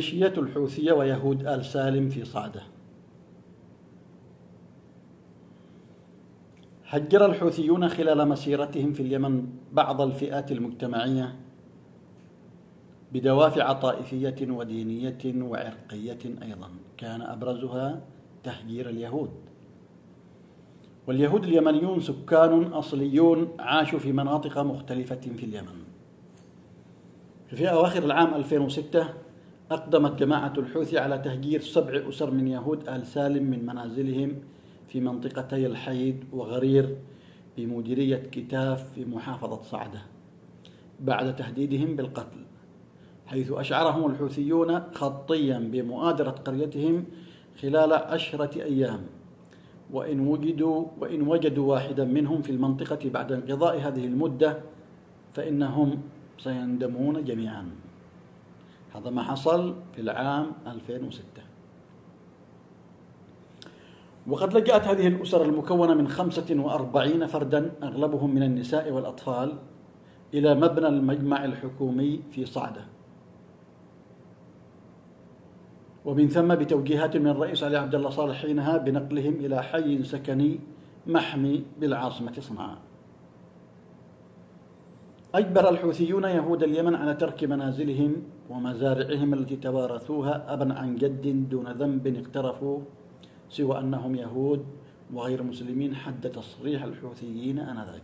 الميليشيات الحوثية ويهود آل سالم في صعدة. هجر الحوثيون خلال مسيرتهم في اليمن بعض الفئات المجتمعية بدوافع طائفية ودينية وعرقية أيضا. كان أبرزها تهجير اليهود. واليهود اليمنيون سكان أصليون عاشوا في مناطق مختلفة في اليمن. في أواخر العام 2006 أقدمت جماعة الحوثي على تهجير سبع أسر من يهود آل سالم من منازلهم في منطقتي الحيد وغرير بمديرية كتاف في محافظة صعدة بعد تهديدهم بالقتل حيث أشعرهم الحوثيون خطيا بمؤادرة قريتهم خلال عشرة أيام وإن وجدوا وإن وجدوا واحدا منهم في المنطقة بعد انقضاء هذه المدة فإنهم سيندمون جميعا. هذا ما حصل في العام 2006 وقد لجأت هذه الأسر المكونة من 45 فردا أغلبهم من النساء والأطفال إلى مبنى المجمع الحكومي في صعدة. ومن ثم بتوجيهات من الرئيس علي عبد الله صالح حينها بنقلهم إلى حي سكني محمي بالعاصمة صنعاء. أجبر الحوثيون يهود اليمن على ترك منازلهم ومزارعهم التي توارثوها أبا عن جد دون ذنب اقترفوه سوى أنهم يهود وغير مسلمين حد تصريح الحوثيين آنذاك.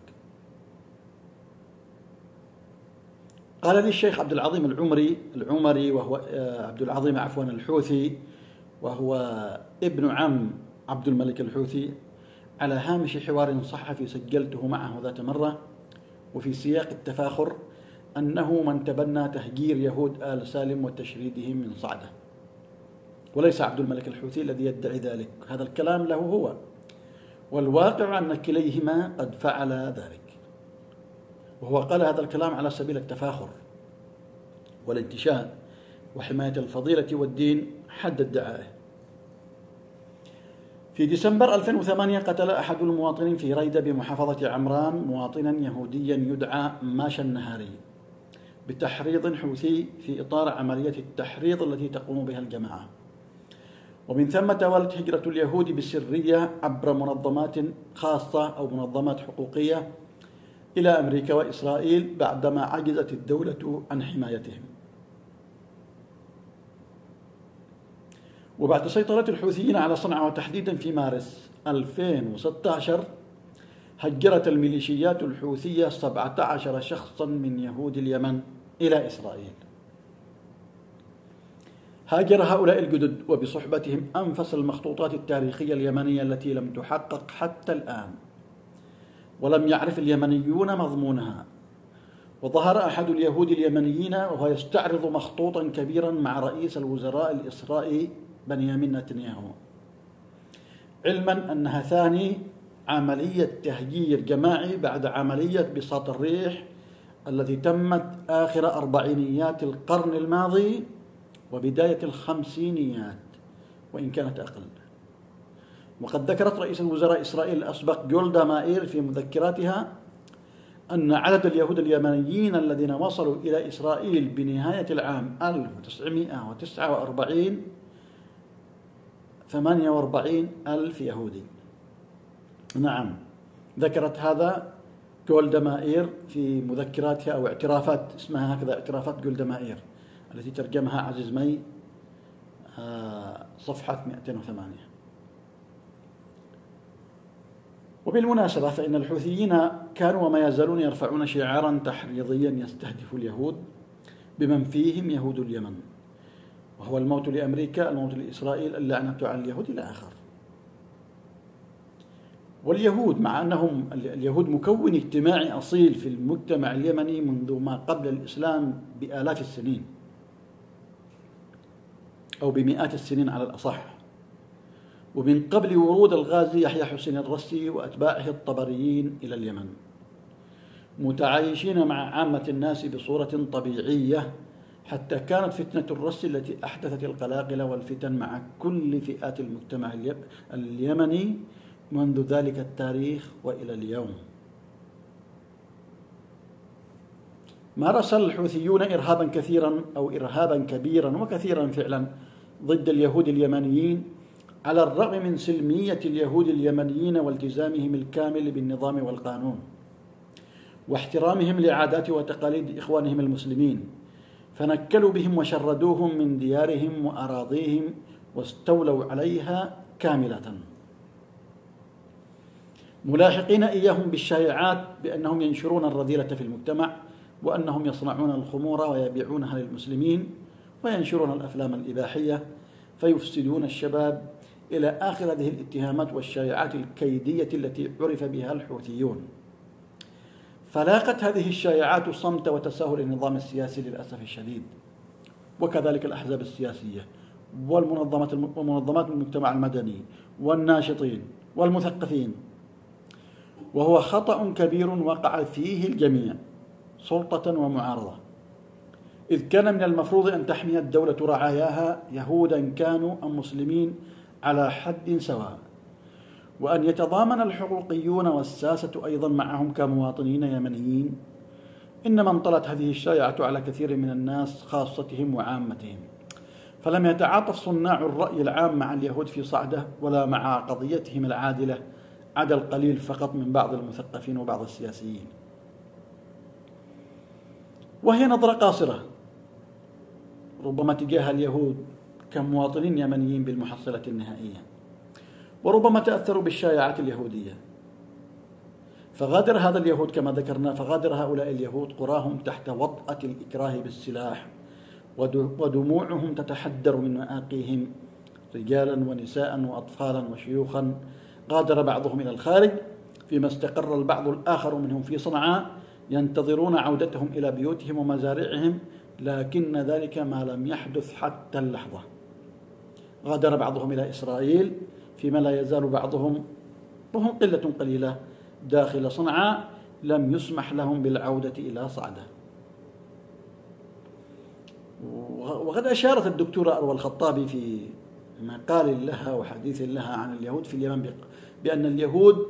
قال لي الشيخ عبد العظيم العمري العمري وهو آه، عبد العظيم عفوا الحوثي وهو ابن عم عبد الملك الحوثي على هامش حوار صحفي سجلته معه ذات مرة. وفي سياق التفاخر أنه من تبنى تهجير يهود آل سالم وتشريدهم من صعدة. وليس عبد الملك الحوثي الذي يدعي ذلك. هذا الكلام له هو. والواقع أن كليهما قد فعل ذلك. وهو قال هذا الكلام على سبيل التفاخر والانتشاء وحماية الفضيلة والدين حد ادعائه. في ديسمبر 2008 قتل أحد المواطنين في ريدة بمحافظة عمران مواطنا يهوديا يدعى ماشا النهاري بتحريض حوثي في إطار عملية التحريض التي تقوم بها الجماعة. ومن ثم توالت هجرة اليهود بسرية عبر منظمات خاصة أو منظمات حقوقية إلى أمريكا وإسرائيل بعدما عجزت الدولة عن حمايتهم. وبعد سيطرة الحوثيين على صنعاء وتحديدا في مارس 2016 هجرت الميليشيات الحوثية 17 شخصا من يهود اليمن إلى إسرائيل. هاجر هؤلاء الجدد وبصحبتهم أنفس المخطوطات التاريخية اليمنية التي لم تحقق حتى الآن. ولم يعرف اليمنيون مضمونها. وظهر أحد اليهود اليمنيين وهو يستعرض مخطوطا كبيرا مع رئيس الوزراء الإسرائيلي بنيامين نتنياهو علما أنها ثاني عملية تهجير جماعي بعد عملية بساط الريح التي تمت آخر أربعينيات القرن الماضي وبداية الخمسينيات وإن كانت أقل. وقد ذكرت رئيس الوزراء إسرائيل الأسبق جولدا مائير في مذكراتها أن عدد اليهود اليمنيين الذين وصلوا إلى إسرائيل بنهاية العام 1949 48 ألف يهودي. نعم ذكرت هذا جولدا مائير في مذكراتها أو اعترافات اسمها هكذا اعترافات جولدا مائير التي ترجمها عزيز مي آه، صفحة 208 وبالمناسبة فإن الحوثيين كانوا وما يزالون يرفعون شعارا تحريضيا يستهدف اليهود بمن فيهم يهود اليمن. وهو الموت لأمريكا الموت لإسرائيل اللعنة على اليهود إلى آخر. واليهود مع أنهم اليهود مكون اجتماعي أصيل في المجتمع اليمني منذ ما قبل الإسلام بآلاف السنين أو بمئات السنين على الأصح. ومن قبل ورود الغازي يحيى حسين الرسي وأتباعه الطبريين إلى اليمن. متعايشين مع عامة الناس بصورة طبيعية حتى كانت فتنة الرس التي أحدثت القلاقل والفتن مع كل فئات المجتمع اليمني منذ ذلك التاريخ وإلى اليوم. مارس الحوثيون إرهابا كثيرا أو إرهابا كبيرا وكثيرا فعلا ضد اليهود اليمنيين على الرغم من سلمية اليهود اليمنيين والتزامهم الكامل بالنظام والقانون واحترامهم لعادات وتقاليد إخوانهم المسلمين. فنكلوا بهم وشردوهم من ديارهم وأراضيهم واستولوا عليها كاملة. ملاحقين إياهم بالشائعات بأنهم ينشرون الرذيلة في المجتمع وأنهم يصنعون الخمور ويبيعونها للمسلمين وينشرون الأفلام الإباحية فيفسدون الشباب إلى آخر هذه الاتهامات والشائعات الكيدية التي عرف بها الحوثيون. فلاقت هذه الشائعات صمت وتساهل النظام السياسي للأسف الشديد وكذلك الأحزاب السياسية والمنظمات ومنظمات المجتمع المدني والناشطين والمثقفين. وهو خطأ كبير وقع فيه الجميع سلطة ومعارضة. إذ كان من المفروض أن تحمي الدولة رعاياها يهودا كانوا أم مسلمين على حد سواء. وأن يتضامن الحقوقيون والساسة أيضا معهم كمواطنين يمنيين. إنما انطلت هذه الشائعة على كثير من الناس خاصتهم وعامتهم. فلم يتعاطف صناع الرأي العام مع اليهود في صعدة ولا مع قضيتهم العادلة. عدا القليل فقط من بعض المثقفين وبعض السياسيين. وهي نظرة قاصرة. ربما تجاه اليهود كمواطنين يمنيين بالمحصلة النهائية. وربما تأثروا بالشائعات اليهودية. فغادر هذا اليهود كما ذكرنا فغادر هؤلاء اليهود قراهم تحت وطأة الإكراه بالسلاح ودموعهم تتحدر من مآقيهم رجالا ونساء وأطفالا وشيوخا. غادر بعضهم إلى الخارج فيما استقر البعض الآخر منهم في صنعاء ينتظرون عودتهم إلى بيوتهم ومزارعهم لكن ذلك ما لم يحدث حتى اللحظة. غادر بعضهم إلى إسرائيل فيما لا يزال بعضهم وهم قلة قليلة داخل صنعاء لم يسمح لهم بالعودة إلى صعدة. وقد أشارت الدكتورة أروى الخطابي في مقال لها وحديث لها عن اليهود في اليمن بأن اليهود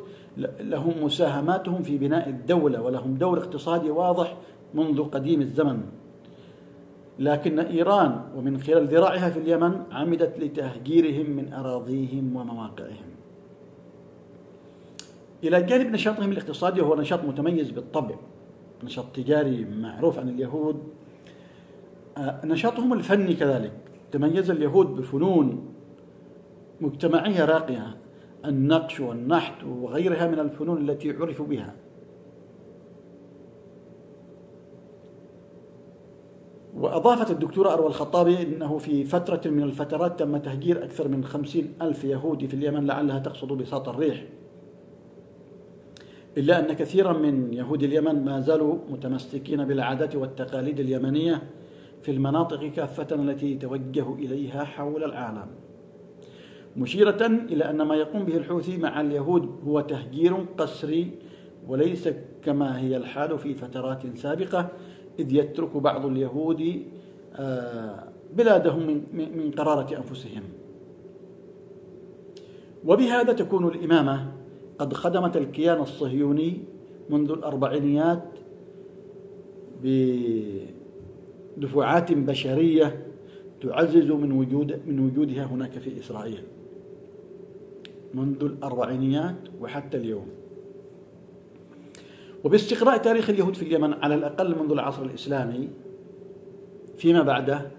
لهم مساهماتهم في بناء الدولة ولهم دور اقتصادي واضح منذ قديم الزمن. لكن إيران ومن خلال ذراعها في اليمن عمدت لتهجيرهم من أراضيهم ومواقعهم. إلى جانب نشاطهم الاقتصادي وهو نشاط متميز بالطبع نشاط تجاري معروف عن اليهود. آه، نشاطهم الفني كذلك. تميز اليهود بفنون مجتمعية راقية النقش والنحت وغيرها من الفنون التي عرفوا بها. وأضافت الدكتورة أروى الخطابي أنه في فترة من الفترات تم تهجير أكثر من خمسين ألف يهودي في اليمن لعلها تقصد بساط الريح. إلا أن كثيرا من يهود اليمن ما زالوا متمسكين بالعادات والتقاليد اليمنية في المناطق كافة التي توجهوا إليها حول العالم. مشيرة إلى أن ما يقوم به الحوثي مع اليهود هو تهجير قسري وليس كما هي الحال في فترات سابقة إذ يترك بعض اليهود آه، بلادهم من قرارة أنفسهم. وبهذا تكون الإمامة قد خدمت الكيان الصهيوني منذ الأربعينيات بدفعات بشرية تعزز من وجود من وجودها هناك في إسرائيل منذ الأربعينيات وحتى اليوم. وباستقراء تاريخ اليهود في اليمن على الأقل منذ العصر الإسلامي فيما بعده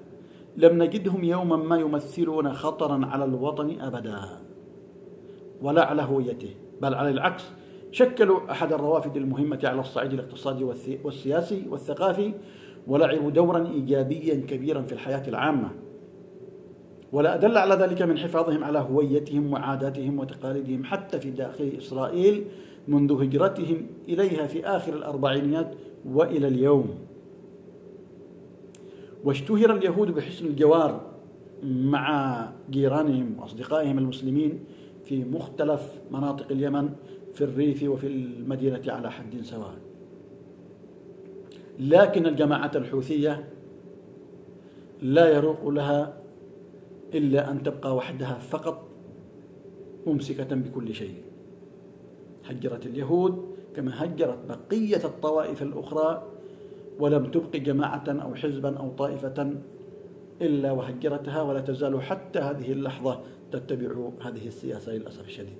لم نجدهم يوما ما يمثلون خطرا على الوطن أبدا ولا على هويته بل على العكس شكلوا أحد الروافد المهمة على الصعيد الاقتصادي والسياسي والثقافي ولعبوا دورا إيجابيا كبيرا في الحياة العامة. ولا أدل على ذلك من حفاظهم على هويتهم وعاداتهم وتقاليدهم حتى في داخل إسرائيل منذ هجرتهم إليها في آخر الأربعينيات وإلى اليوم. واشتهر اليهود بحسن الجوار مع جيرانهم وأصدقائهم المسلمين في مختلف مناطق اليمن في الريف وفي المدينة على حد سواء. لكن الجماعة الحوثية لا يروق لها إلا أن تبقى وحدها فقط ممسكة بكل شيء. هجرت اليهود كما هجرت بقية الطوائف الأخرى ولم تبق جماعة أو حزبا أو طائفة إلا وهجرتها ولا تزال حتى هذه اللحظة تتبع هذه السياسة للأسف الشديد.